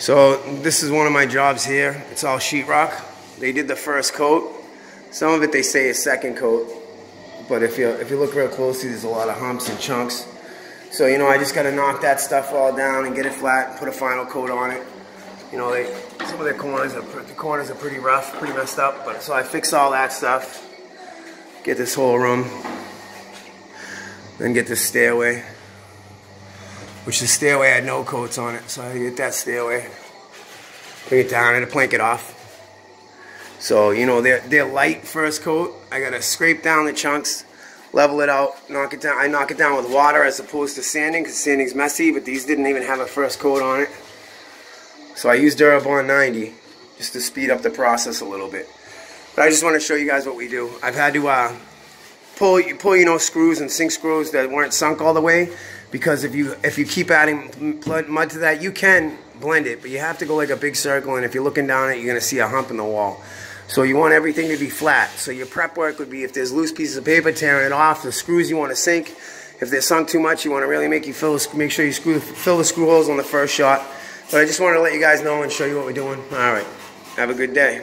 So this is one of my jobs here. It's all sheetrock. They did the first coat. Some of it they say is second coat. But if you if you look real closely, there's a lot of humps and chunks. So you know, I just got to knock that stuff all down and get it flat, and put a final coat on it. You know, they, some of the corners are the corners are pretty rough, pretty messed up. But so I fix all that stuff. Get this whole room. Then get this stairway. Which the stairway had no coats on it, so I get that stairway. Bring it down and plank it off. So, you know, they're, they're light first coat. I gotta scrape down the chunks, level it out, knock it down. I knock it down with water as opposed to sanding, because sanding's messy, but these didn't even have a first coat on it. So I use Durabond 90 just to speed up the process a little bit. But I just want to show you guys what we do. I've had to uh, pull, pull, you know, screws and sink screws that weren't sunk all the way, because if you if you keep adding mud to that, you can blend it, but you have to go like a big circle, and if you're looking down it, you're going to see a hump in the wall. So you want everything to be flat. So your prep work would be if there's loose pieces of paper, tearing it off, the screws you want to sink. If they're sunk too much, you want to really make you fill, make sure you screw, fill the screw holes on the first shot. But I just wanted to let you guys know and show you what we're doing. All right. Have a good day.